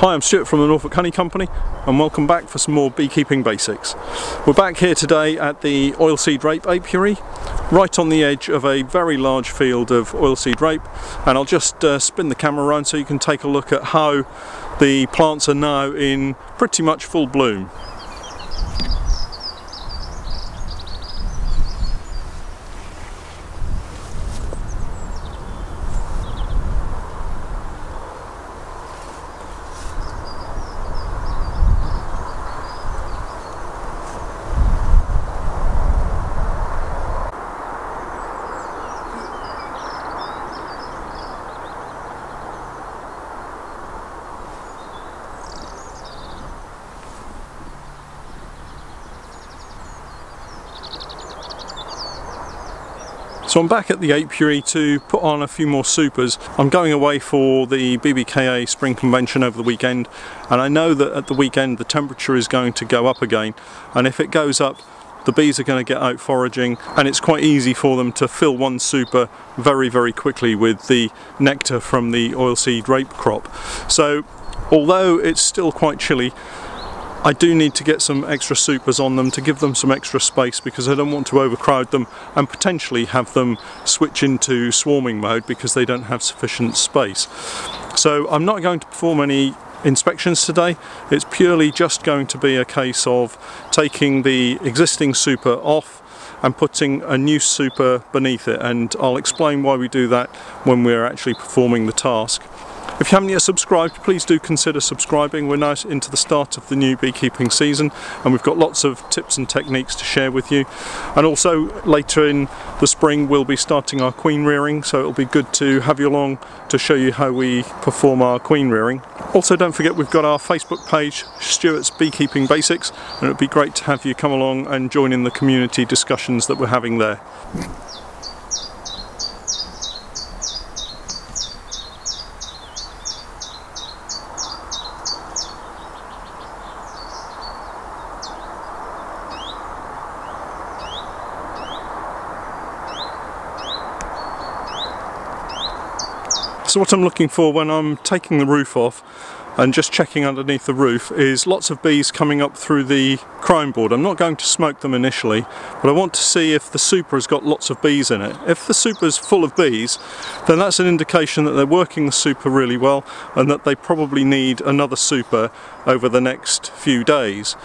Hi, I'm Stewart from the Norfolk Honey Company and welcome back for some more beekeeping basics. We're back here today at the oilseed rape apiary, right on the edge of a very large field of oilseed rape and I'll just uh, spin the camera around so you can take a look at how the plants are now in pretty much full bloom. So I'm back at the apiary to put on a few more supers. I'm going away for the BBKA Spring Convention over the weekend and I know that at the weekend the temperature is going to go up again and if it goes up the bees are going to get out foraging and it's quite easy for them to fill one super very very quickly with the nectar from the oilseed rape crop. So although it's still quite chilly I do need to get some extra supers on them to give them some extra space because I don't want to overcrowd them and potentially have them switch into swarming mode because they don't have sufficient space. So I'm not going to perform any inspections today. It's purely just going to be a case of taking the existing super off and putting a new super beneath it and I'll explain why we do that when we're actually performing the task. If you haven't yet subscribed, please do consider subscribing. We're now into the start of the new beekeeping season and we've got lots of tips and techniques to share with you. And also later in the spring we'll be starting our queen rearing so it'll be good to have you along to show you how we perform our queen rearing. Also don't forget we've got our Facebook page Stewart's Beekeeping Basics and it would be great to have you come along and join in the community discussions that we're having there. So what I'm looking for when I'm taking the roof off and just checking underneath the roof is lots of bees coming up through the crown board. I'm not going to smoke them initially, but I want to see if the super has got lots of bees in it. If the super is full of bees, then that's an indication that they're working the super really well and that they probably need another super over the next few days.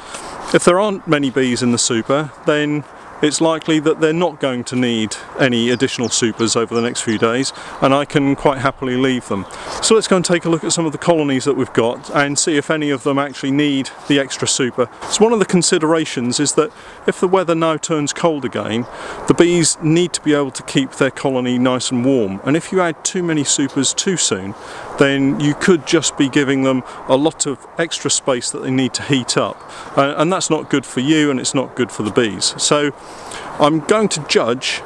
If there aren't many bees in the super, then it's likely that they're not going to need any additional supers over the next few days and I can quite happily leave them. So let's go and take a look at some of the colonies that we've got and see if any of them actually need the extra super. So one of the considerations is that if the weather now turns cold again the bees need to be able to keep their colony nice and warm and if you add too many supers too soon then you could just be giving them a lot of extra space that they need to heat up uh, and that's not good for you and it's not good for the bees. So I'm going to judge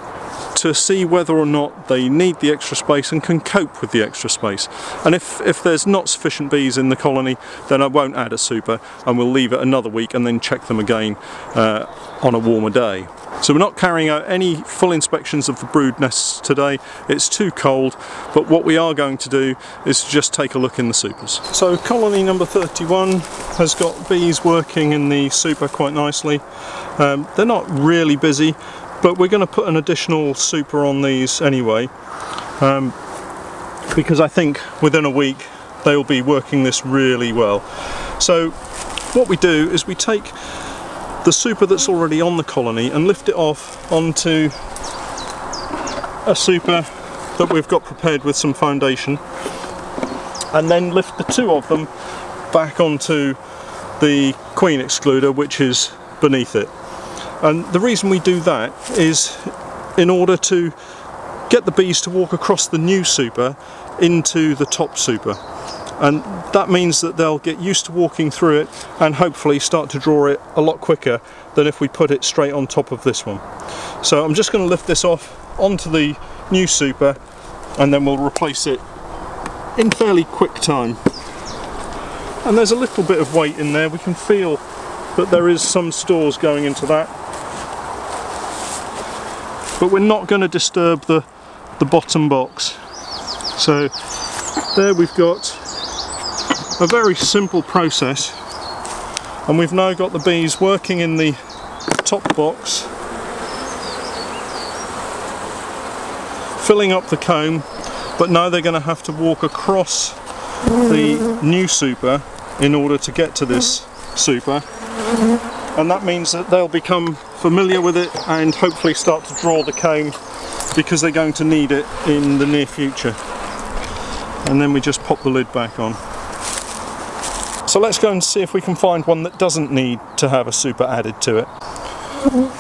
to see whether or not they need the extra space and can cope with the extra space. And if, if there's not sufficient bees in the colony, then I won't add a super and we'll leave it another week and then check them again uh, on a warmer day. So we're not carrying out any full inspections of the brood nests today, it's too cold, but what we are going to do is just take a look in the supers. So colony number 31 has got bees working in the super quite nicely. Um, they're not really busy, but we're going to put an additional super on these anyway, um, because I think within a week they'll be working this really well. So what we do is we take the super that's already on the colony and lift it off onto a super that we've got prepared with some foundation and then lift the two of them back onto the queen excluder which is beneath it and the reason we do that is in order to get the bees to walk across the new super into the top super and that means that they'll get used to walking through it and hopefully start to draw it a lot quicker than if we put it straight on top of this one. So I'm just going to lift this off onto the new super and then we'll replace it in fairly quick time. And there's a little bit of weight in there, we can feel that there is some stores going into that. But we're not going to disturb the, the bottom box. So there we've got a very simple process and we've now got the bees working in the top box filling up the comb but now they're going to have to walk across the new super in order to get to this super and that means that they'll become familiar with it and hopefully start to draw the comb because they're going to need it in the near future. And then we just pop the lid back on. So let's go and see if we can find one that doesn't need to have a super added to it.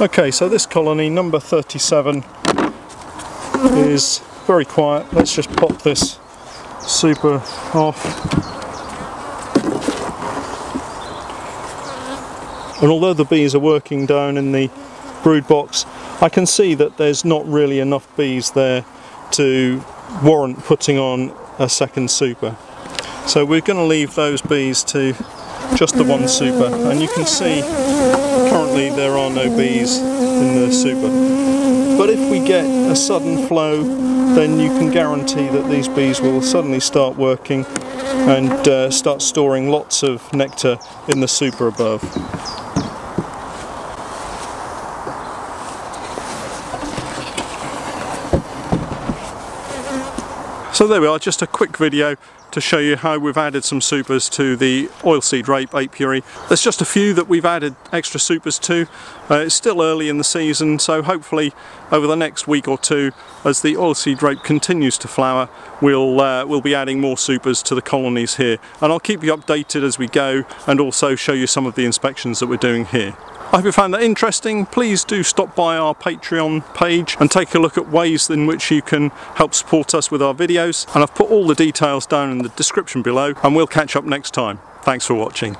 Okay so this colony number 37 is very quiet. Let's just pop this super off and although the bees are working down in the brood box I can see that there's not really enough bees there to warrant putting on a second super. So we're going to leave those bees to just the one super. And you can see currently there are no bees in the super. But if we get a sudden flow then you can guarantee that these bees will suddenly start working and uh, start storing lots of nectar in the super above. So there we are, just a quick video to show you how we've added some supers to the oilseed rape apiary. There's just a few that we've added extra supers to. Uh, it's still early in the season so hopefully over the next week or two as the oilseed rape continues to flower we'll, uh, we'll be adding more supers to the colonies here and I'll keep you updated as we go and also show you some of the inspections that we're doing here. I hope you found that interesting. Please do stop by our Patreon page and take a look at ways in which you can help support us with our videos. And I've put all the details down in the description below and we'll catch up next time. Thanks for watching.